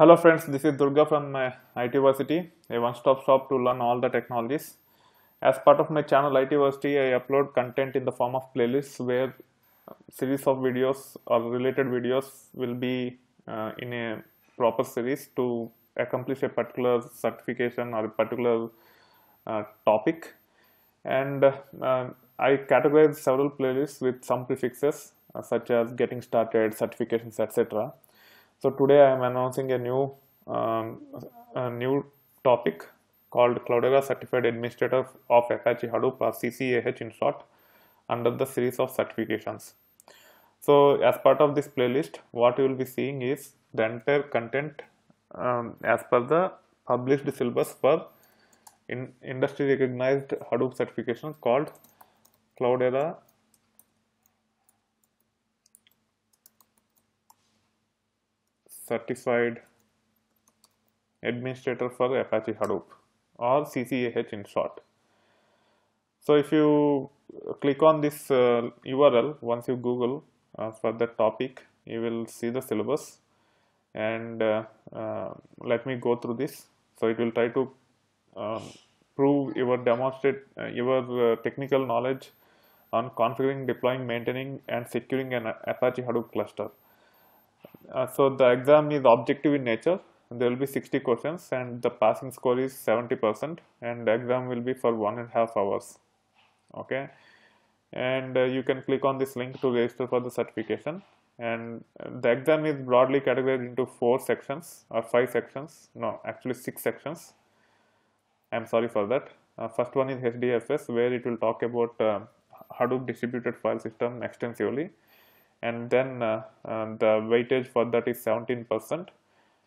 Hello friends, this is Durga from uh, ITversity, a one-stop shop to learn all the technologies. As part of my channel ITversity, I upload content in the form of playlists where series of videos or related videos will be uh, in a proper series to accomplish a particular certification or a particular uh, topic. And uh, I categorize several playlists with some prefixes uh, such as getting started, certifications, etc. So today I am announcing a new um, a new topic called Cloudera Certified Administrator of Apache Hadoop or CCAH in short under the series of certifications. So as part of this playlist, what you will be seeing is the entire content um, as per the published syllabus for in industry recognized Hadoop certification called Cloudera certified administrator for Apache Hadoop or CCAH in short. So if you click on this uh, URL, once you Google uh, for the topic, you will see the syllabus and uh, uh let me go through this. So it will try to um, prove your demonstrate uh, your uh, technical knowledge on configuring, deploying, maintaining and securing an Apache Hadoop cluster. Uh, so the exam is objective in nature. There will be 60 questions and the passing score is 70 percent and the exam will be for one and a half hours. Okay? And uh, you can click on this link to register for the certification. And the exam is broadly categorized into four sections or five sections. No actually six sections. I'm sorry for that. Uh, first one is hdfs where it will talk about uh, hadoop distributed file system extensively and then uh, the weightage for that is 17 percent.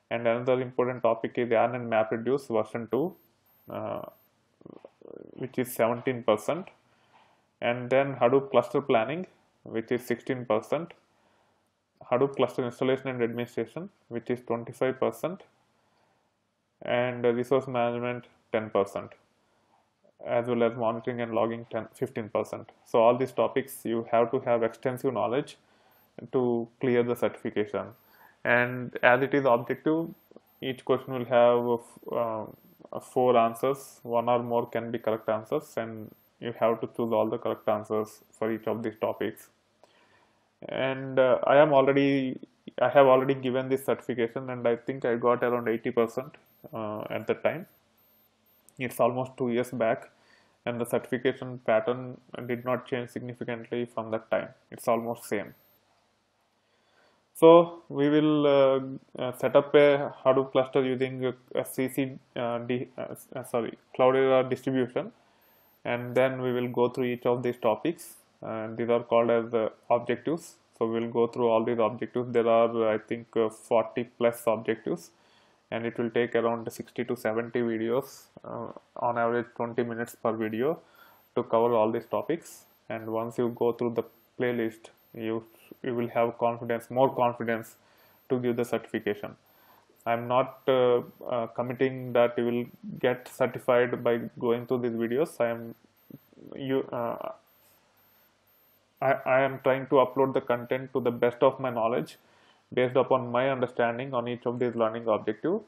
And another important topic is yarn and MapReduce version 2 uh, which is 17 percent. And then Hadoop cluster planning which is 16 percent. Hadoop cluster installation and administration which is 25 percent. And resource management 10 percent. As well as monitoring and logging 10 15 percent. So all these topics you have to have extensive knowledge to clear the certification. And as it is objective each question will have uh, four answers. One or more can be correct answers and you have to choose all the correct answers for each of these topics. And uh, i am already i have already given this certification and i think i got around 80 percent uh, at the time. It's almost two years back and the certification pattern did not change significantly from that time. It's almost same so we will uh, uh, set up a Hadoop cluster using a, a CC, uh, D, uh, uh, sorry, Cloudera distribution, and then we will go through each of these topics. And these are called as the objectives. So we will go through all these objectives. There are, I think, uh, 40 plus objectives, and it will take around 60 to 70 videos, on average 20 minutes per video, to cover all these topics. And once you go through the playlist, you you will have confidence more confidence to give the certification. I'm not uh, uh, committing that you will get certified by going through these videos. I am you uh, I, I am trying to upload the content to the best of my knowledge based upon my understanding on each of these learning objective.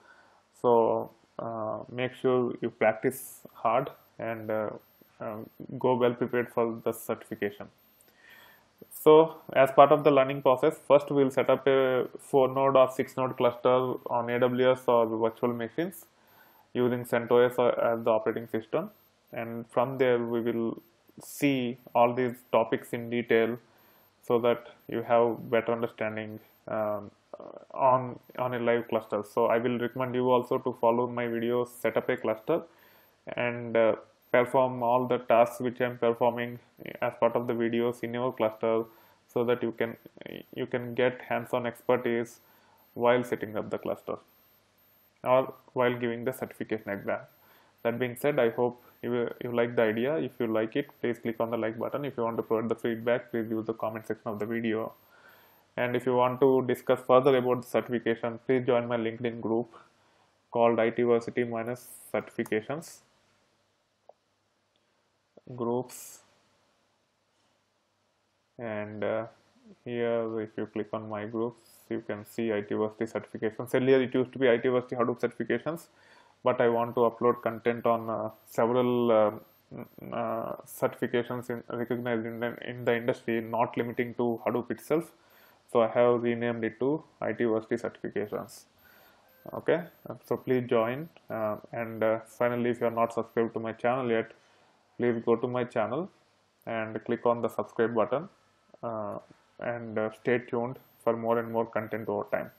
So uh, make sure you practice hard and uh, um, go well prepared for the certification so as part of the learning process, first we will set up a 4 node or 6 node cluster on AWS or virtual machines using CentOS as the operating system. And from there we will see all these topics in detail so that you have better understanding um, on on a live cluster. So I will recommend you also to follow my videos, set up a cluster and uh, perform all the tasks which I'm performing as part of the videos in your cluster so that you can you can get hands-on expertise while setting up the cluster or while giving the certification exam. That being said, I hope you, you like the idea. If you like it, please click on the like button. If you want to provide the feedback, please use the comment section of the video. And if you want to discuss further about the certification, please join my LinkedIn group called ITversity minus certifications groups. And uh, here if you click on my groups you can see ITversity certifications. Earlier it used to be ITversity Hadoop certifications but I want to upload content on uh, several uh, uh, certifications in, recognized in the, in the industry not limiting to Hadoop itself. So I have renamed it to ITversity certifications. Okay? So please join uh, and uh, finally if you are not subscribed to my channel yet please go to my channel and click on the subscribe button uh, and uh, stay tuned for more and more content over time.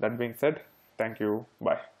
That being said thank you. Bye